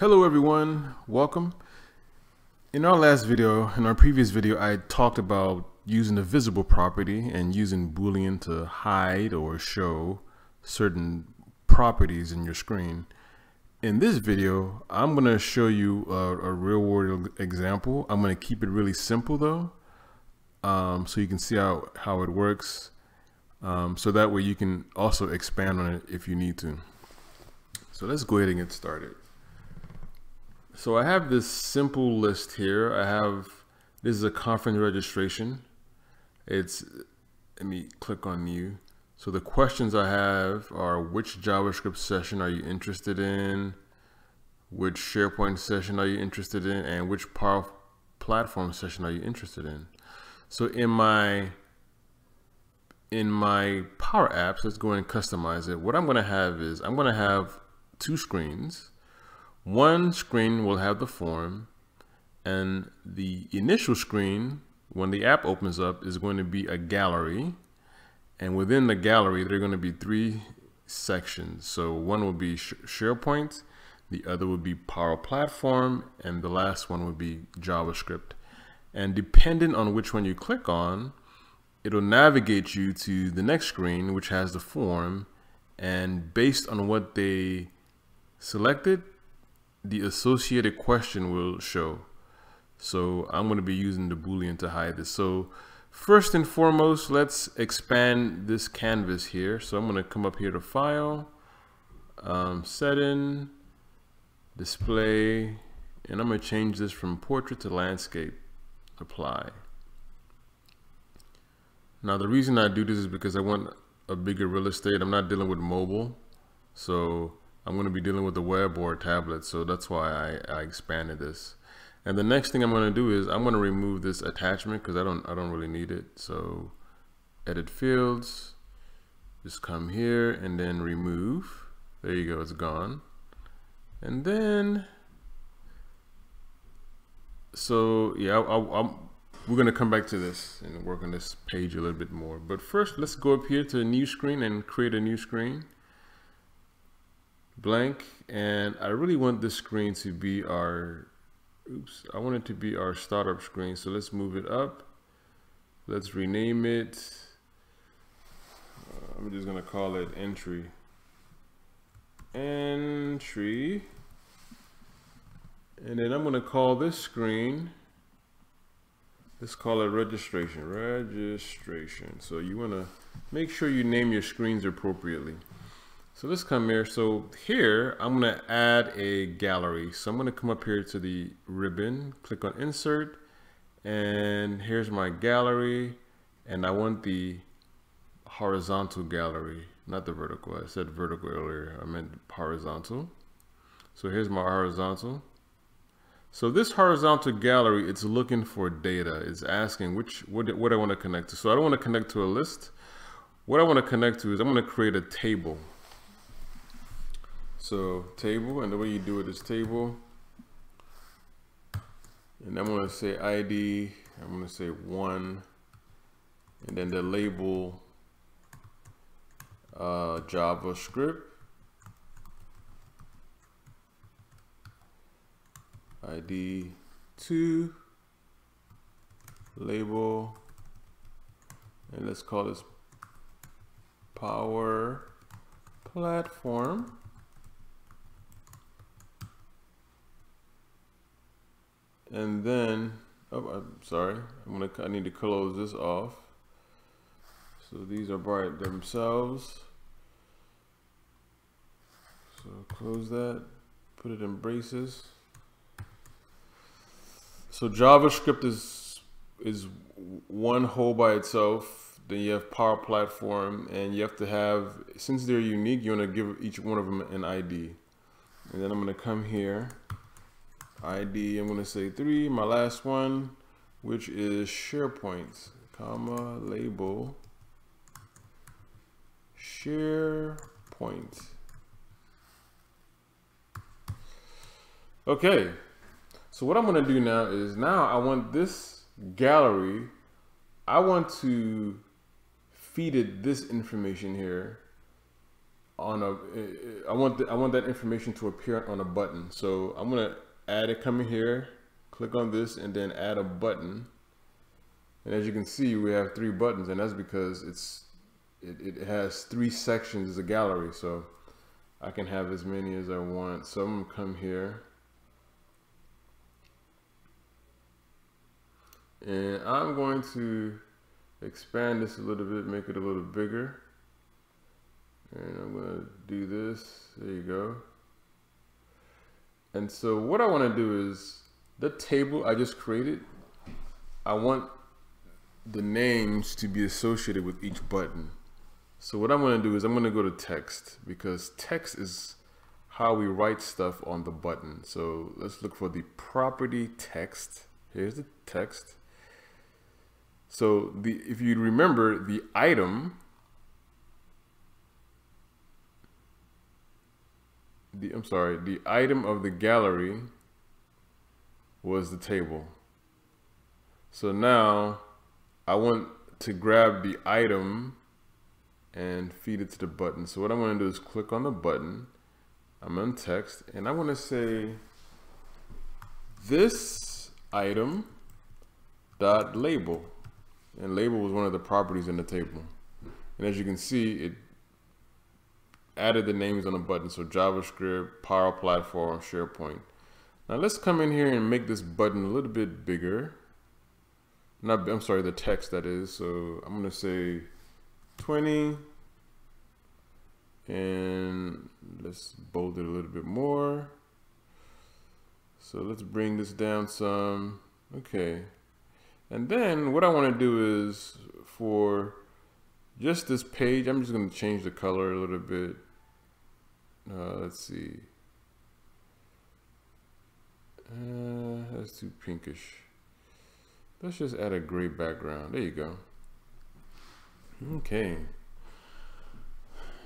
Hello everyone, welcome. In our last video, in our previous video, I talked about using a visible property and using Boolean to hide or show certain properties in your screen. In this video, I'm going to show you a, a real world example. I'm going to keep it really simple though, um, so you can see how, how it works. Um, so that way you can also expand on it if you need to. So let's go ahead and get started. So I have this simple list here. I have, this is a conference registration. It's, let me click on new. So the questions I have are which JavaScript session are you interested in? Which SharePoint session are you interested in? And which Power Platform session are you interested in? So in my in my Power Apps, let's go and customize it. What I'm going to have is I'm going to have two screens. One screen will have the form and the initial screen, when the app opens up, is going to be a gallery. And within the gallery, there are going to be three sections. So one will be SharePoint, the other would be Power Platform, and the last one would be JavaScript. And depending on which one you click on, it'll navigate you to the next screen, which has the form. And based on what they selected, the associated question will show. So I'm going to be using the Boolean to hide this. So first and foremost, let's expand this canvas here. So I'm going to come up here to File, um, Setting, Display, and I'm going to change this from Portrait to Landscape. Apply. Now the reason I do this is because I want a bigger real estate. I'm not dealing with mobile. So I'm going to be dealing with the web or tablet, so that's why I, I expanded this. And the next thing I'm going to do is I'm going to remove this attachment because I don't I don't really need it. So edit fields, just come here and then remove. There you go, it's gone. And then, so yeah, I, I, we're going to come back to this and work on this page a little bit more. But first, let's go up here to a new screen and create a new screen blank and I really want this screen to be our oops I want it to be our startup screen. So let's move it up. Let's rename it. Uh, I'm just gonna call it entry. Entry. And then I'm gonna call this screen let's call it registration. Registration. So you want to make sure you name your screens appropriately so let's come here. So here, I'm going to add a gallery. So I'm going to come up here to the ribbon, click on insert, and here's my gallery. And I want the horizontal gallery, not the vertical. I said vertical earlier. I meant horizontal. So here's my horizontal. So this horizontal gallery, it's looking for data. It's asking which what, what I want to connect to. So I don't want to connect to a list. What I want to connect to is I'm going to create a table. So table, and the way you do it is table. And I'm to say ID, I'm to say one, and then the label uh, JavaScript. ID 2, label, and let's call this Power Platform. And then oh I'm sorry I'm gonna I need to close this off. So these are by themselves. So close that put it in braces. So JavaScript is is one whole by itself then you have Power Platform and you have to have since they're unique you want to give each one of them an ID and then I'm going to come here ID, I'm going to say three, my last one, which is SharePoint, comma, label, SharePoint. Okay, so what I'm going to do now is now I want this gallery, I want to feed it this information here on a, I want, the, I want that information to appear on a button. So I'm gonna add it coming here, click on this and then add a button. And as you can see, we have three buttons and that's because it's, it, it has three sections as a gallery. So I can have as many as I want. So I'm gonna come here and I'm going to expand this a little bit, make it a little bigger. And I'm to do this. There you go. And so what I want to do is the table I just created, I want the names to be associated with each button. So what I'm going to do is I'm going to go to text because text is how we write stuff on the button. So let's look for the property text. Here's the text. So the if you remember the item, the I'm sorry, the item of the gallery was the table. So now I want to grab the item and feed it to the button. So what I'm going to do is click on the button. I'm in text and I want to say this item dot label and label was one of the properties in the table. And as you can see, it added the names on the button. So JavaScript, Power Platform, SharePoint. Now let's come in here and make this button a little bit bigger. Not, I'm sorry, the text that is. So I'm gonna say 20 and let's bold it a little bit more. So let's bring this down some. Okay, and then what I want to do is for just this page, I'm just going to change the color a little bit. Uh, let's see. Uh, that's too pinkish. Let's just add a gray background. There you go. Okay.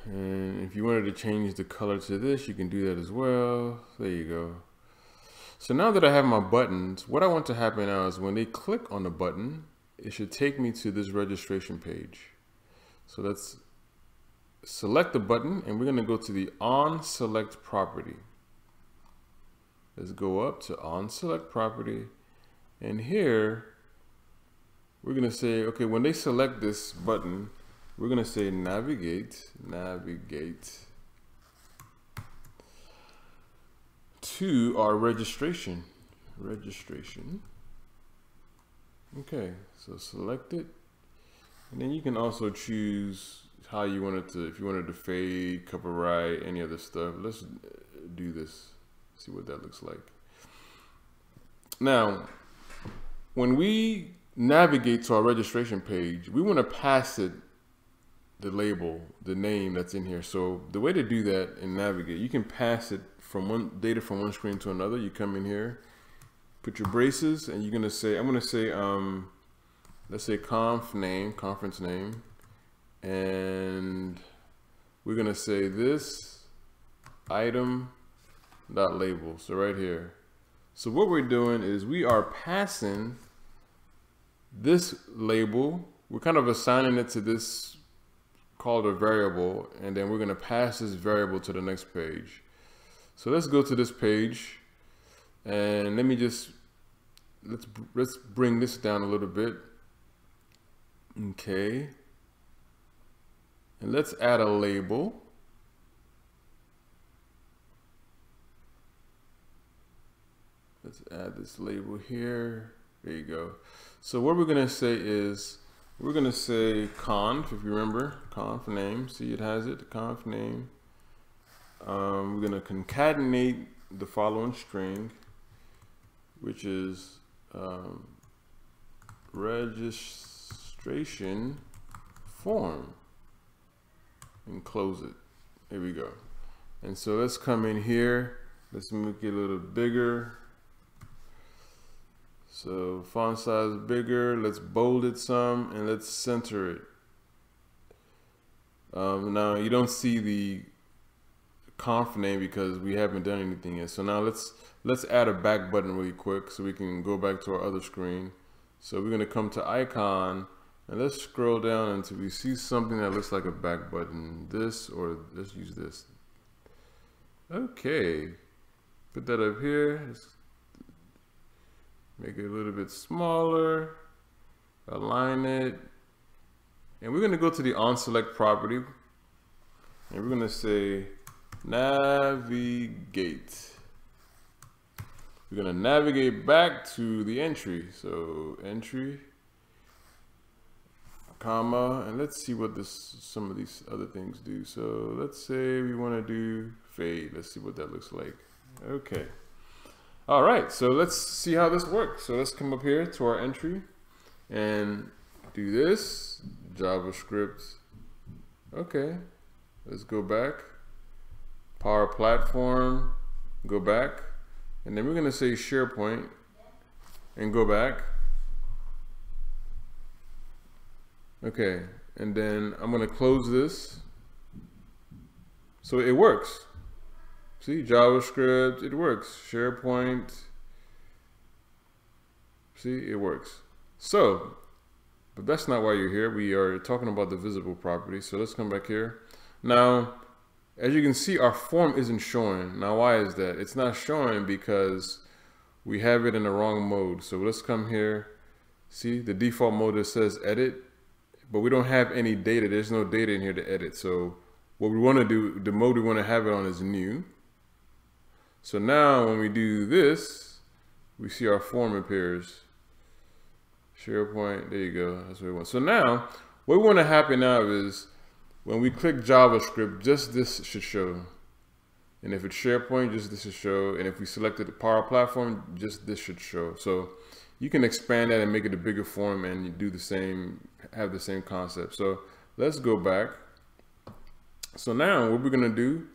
And if you wanted to change the color to this, you can do that as well. There you go. So now that I have my buttons, what I want to happen now is when they click on the button, it should take me to this registration page. So let's select the button and we're going to go to the on select property. Let's go up to on select property and here we're going to say, okay, when they select this button, we're going to say navigate, navigate to our registration. Registration. Okay, so select it. And then you can also choose how you want it to, if you wanted to fade, cover right, any other stuff. Let's do this, see what that looks like. Now, when we navigate to our registration page, we want to pass it the label, the name that's in here. So the way to do that in Navigate, you can pass it from one data from one screen to another. You come in here, put your braces, and you're gonna say, I'm gonna say, um, let's say conf name, conference name, and we're gonna say this item dot label. So right here. So what we're doing is we are passing this label. We're kind of assigning it to this called a variable, and then we're gonna pass this variable to the next page. So let's go to this page and let me just, let's, let's bring this down a little bit. Okay. And let's add a label. Let's add this label here. There you go. So what we're gonna say is, we're gonna say conf, if you remember, conf name, see it has it, conf name um, we're going to concatenate the following string, which is um, registration form and close it. Here we go. And so let's come in here. Let's make it a little bigger. So font size bigger. Let's bold it some and let's center it. Um, now you don't see the conf name because we haven't done anything yet. So now let's let's add a back button really quick so we can go back to our other screen. So we're gonna come to icon And let's scroll down until we see something that looks like a back button. This or let's use this. Okay. Put that up here. Let's make it a little bit smaller. Align it. And we're going to go to the on select property. And we're going to say navigate. We're going to navigate back to the entry. So entry comma, and let's see what this some of these other things do. So let's say we want to do fade. Let's see what that looks like. Okay. All right, so let's see how this works. So let's come up here to our entry and do this, JavaScript. Okay, let's go back. Power Platform, go back. And then we're gonna say SharePoint and go back. Okay, and then I'm gonna close this. So it works. See, JavaScript, it works. SharePoint, see, it works. So, but that's not why you're here. We are talking about the visible property. So let's come back here. Now, as you can see, our form isn't showing. Now, why is that? It's not showing because we have it in the wrong mode. So let's come here. See, the default mode that says edit but we don't have any data. There's no data in here to edit. So what we want to do, the mode we want to have it on is new. So now when we do this, we see our form appears. SharePoint, there you go. That's what we want. So now what we want to happen now is when we click JavaScript, just this should show. And if it's SharePoint, just this should show. And if we selected the Power Platform, just this should show. So you can expand that and make it a bigger form and do the same, have the same concept. So let's go back. So now what we're gonna do,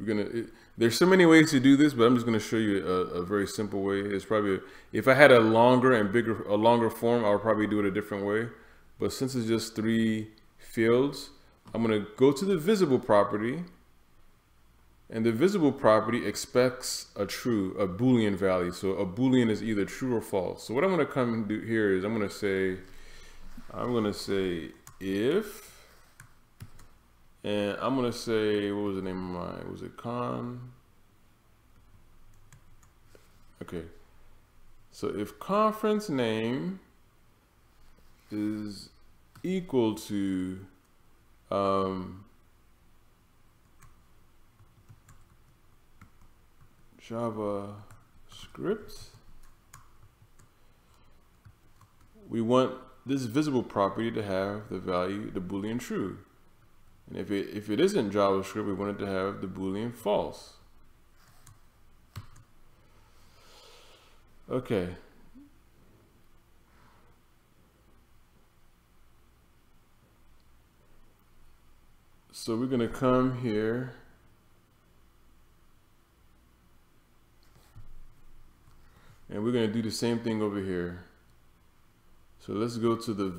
we're gonna, there's so many ways to do this, but I'm just gonna show you a, a very simple way. It's probably, if I had a longer and bigger, a longer form, I would probably do it a different way. But since it's just three fields, I'm gonna go to the visible property and the visible property expects a true, a Boolean value. So a Boolean is either true or false. So what I'm gonna come and do here is I'm gonna say, I'm gonna say if, and I'm gonna say, what was the name of my, was it con? Okay. So if conference name is equal to um, JavaScript. We want this visible property to have the value, the Boolean true. And if it, if it isn't JavaScript, we want it to have the Boolean false. Okay. So we're going to come here And we're going to do the same thing over here. So let's go to the,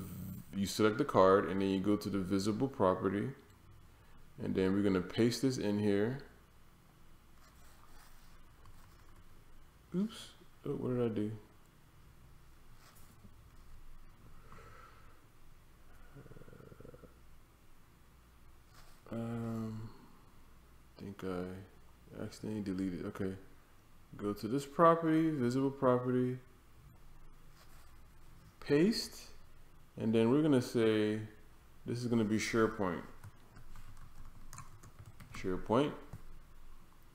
you select the card and then you go to the visible property. And then we're going to paste this in here. Oops. Oh, what did I do? Um, I think I accidentally deleted. Okay. Go to this property, visible property, paste, and then we're gonna say, this is gonna be SharePoint. SharePoint.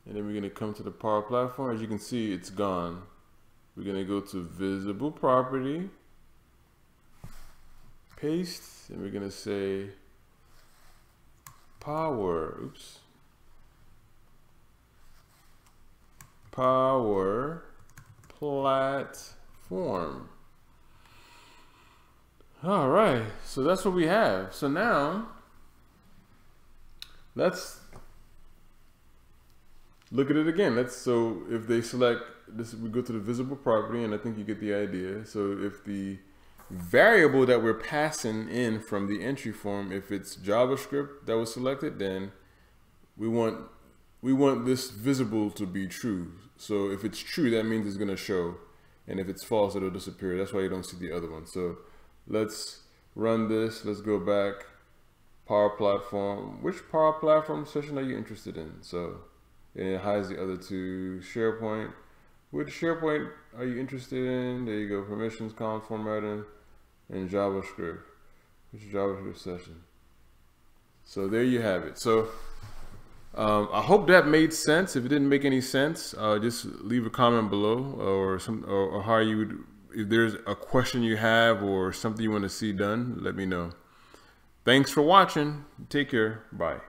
And then we're gonna come to the Power Platform. As you can see, it's gone. We're gonna go to visible property, paste, and we're gonna say power, oops, Power Platform. All right, so that's what we have. So now, let's look at it again. Let's so if they select this, we go to the visible property, and I think you get the idea. So if the variable that we're passing in from the entry form, if it's JavaScript that was selected, then we want we want this visible to be true. So if it's true, that means it's going to show. And if it's false, it'll disappear. That's why you don't see the other one. So let's run this. Let's go back. Power Platform. Which Power Platform session are you interested in? So, and it hides the other two. SharePoint. Which SharePoint are you interested in? There you go. Permissions, column formatting, and JavaScript. Which JavaScript session? So there you have it. So um, I hope that made sense. If it didn't make any sense, uh, just leave a comment below or some or, or how you would. If there's a question you have or something you want to see done, let me know. Thanks for watching. Take care. Bye.